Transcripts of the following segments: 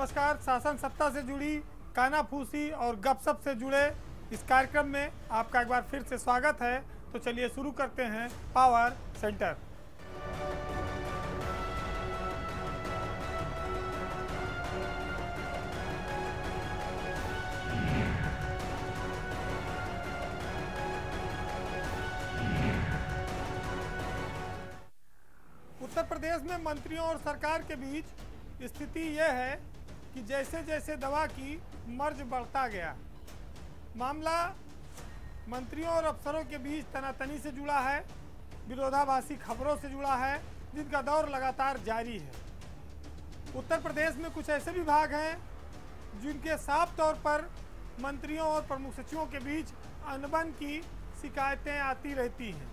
नमस्कार, शासन सत्ता से जुड़ी कानाफूसी और गपशप से जुड़े इस कार्यक्रम में आपका एक बार फिर से स्वागत है। तो चलिए शुरू करते हैं पावर सेंटर। उत्तर प्रदेश में मंत्रियों और सरकार के बीच स्थिति यह है कि जैसे जैसे दवा की मर्ज बढ़ता गया, मामला मंत्रियों और अफसरों के बीच तनातनी से जुड़ा है, विरोधाभासी खबरों से जुड़ा है, जिनका दौर लगातार जारी है। उत्तर प्रदेश में कुछ ऐसे विभाग हैं, जिनके साफ़ तौर पर मंत्रियों और प्रमुख सचिवों के बीच अनबन की शिकायतें आती रहती हैं।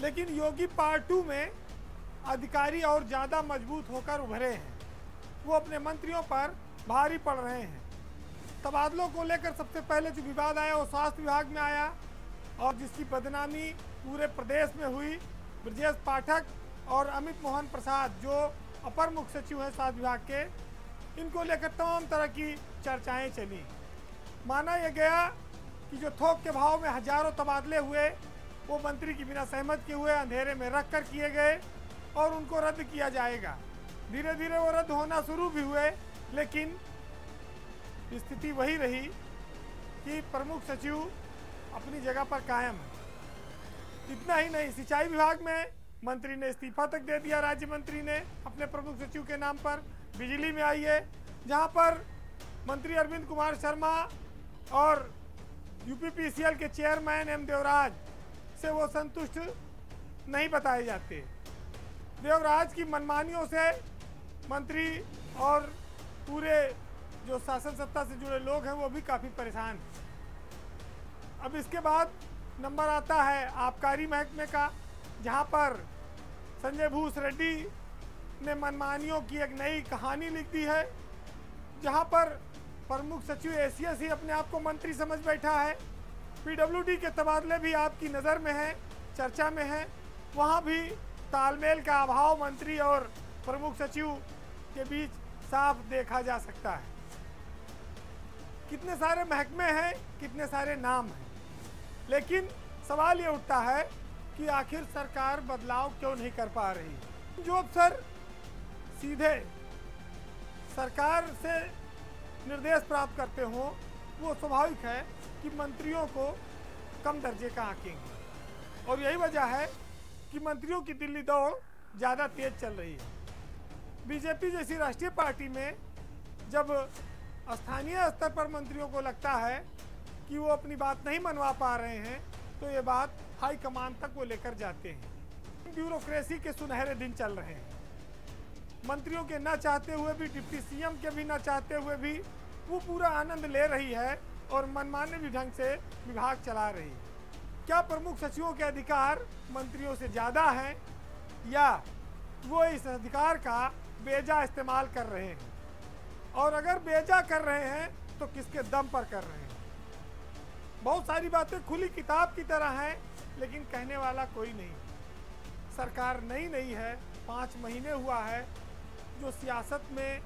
लेकिन योगी पार्ट टू में अधिकारी और ज़्यादा मज़बूत होकर उभरे हैं। वो अपने मंत्रियों पर भारी पड़ रहे हैं। तबादलों को लेकर सबसे पहले जो विवाद आया, वो स्वास्थ्य विभाग में आया और जिसकी बदनामी पूरे प्रदेश में हुई। ब्रजेश पाठक और अमित मोहन प्रसाद, जो अपर मुख्य सचिव हैं स्वास्थ्य विभाग के, इनको लेकर तमाम तरह की चर्चाएँ चली। माना यह गया कि जो थोक के भाव में हज़ारों तबादले हुए, वो मंत्री की बिना सहमत के हुए, अंधेरे में रख कर किए गए और उनको रद्द किया जाएगा। धीरे धीरे वो रद्द होना शुरू भी हुए, लेकिन स्थिति वही रही कि प्रमुख सचिव अपनी जगह पर कायम इतना ही नहीं, सिंचाई विभाग में मंत्री ने इस्तीफा तक दे दिया, राज्य मंत्री ने अपने प्रमुख सचिव के नाम पर बिजली में आई है, जहाँ पर मंत्री अरविंद कुमार शर्मा और यूपीपीसीएल के चेयरमैन एम देवराज से वो संतुष्ट नहीं बताए जाते। देवराज की मनमानियों से मंत्री और पूरे जो शासन सत्ता से जुड़े लोग हैं, वो भी काफ़ी परेशान हैं। अब इसके बाद नंबर आता है आबकारी महकमे का, जहाँ पर संजय भूस रेड्डी ने मनमानियों की एक नई कहानी लिख दी है, जहाँ पर प्रमुख सचिव एसीएस ही अपने आप को मंत्री समझ बैठा है। पीडब्ल्यूडी के तबादले भी आपकी नज़र में है, चर्चा में हैं। वहाँ भी तालमेल का अभाव मंत्री और प्रमुख सचिव के बीच साफ़ देखा जा सकता है। कितने सारे महकमे हैं, कितने सारे नाम हैं। लेकिन सवाल ये उठता है कि आखिर सरकार बदलाव क्यों नहीं कर पा रही? जो अफसर सीधे सरकार से निर्देश प्राप्त करते हों, वो स्वाभाविक है कि मंत्रियों को कम दर्जे का आंकेंगे। और यही वजह है कि मंत्रियों की दिल्ली दौड़ ज़्यादा तेज चल रही है। बीजेपी जैसी राष्ट्रीय पार्टी में जब स्थानीय स्तर पर मंत्रियों को लगता है कि वो अपनी बात नहीं मनवा पा रहे हैं तो ये बात हाईकमान तक वो लेकर जाते हैं। ब्यूरोक्रेसी के सुनहरे दिन चल रहे हैं। मंत्रियों के न चाहते हुए भी, डिप्टी सीएम के भी न चाहते हुए भी वो पूरा आनंद ले रही है और मनमाने भी ढंग से विभाग चला रही है। क्या प्रमुख सचिवों के अधिकार मंत्रियों से ज़्यादा हैं या वो इस अधिकार का बेजा इस्तेमाल कर रहे हैं। और अगर बेजा कर रहे हैं तो किसके दम पर कर रहे हैं? बहुत सारी बातें खुली किताब की तरह हैं, लेकिन कहने वाला कोई नहीं। सरकार नई नई है, पाँच महीने हुआ है, जो सियासत में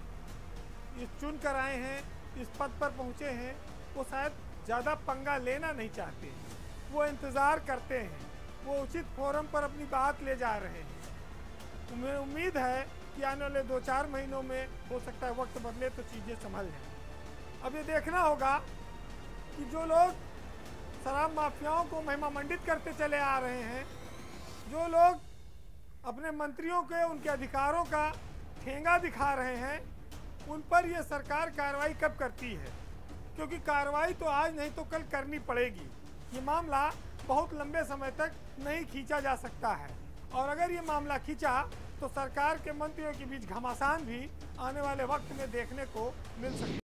इस चुन कर आए हैं, इस पद पर पहुँचे हैं, वो शायद ज़्यादा पंगा लेना नहीं चाहते। वो इंतज़ार करते हैं, वो उचित फोरम पर अपनी बात ले जा रहे हैं। तुम्हें उम्मीद है कि आने वाले दो चार महीनों में हो सकता है वक्त बदले तो चीज़ें संभल जाएँ अब ये देखना होगा कि जो लोग शराब माफियाओं को महिमा मंडित करते चले आ रहे हैं, जो लोग अपने मंत्रियों के, उनके अधिकारों का ठेंगा दिखा रहे हैं, उन पर यह सरकार कार्रवाई कब करती है? क्योंकि कार्रवाई तो आज नहीं तो कल करनी पड़ेगी। ये मामला बहुत लंबे समय तक नहीं खींचा जा सकता है। और अगर ये मामला खींचा तो सरकार के मंत्रियों के बीच घमासान भी आने वाले वक्त में देखने को मिल सकता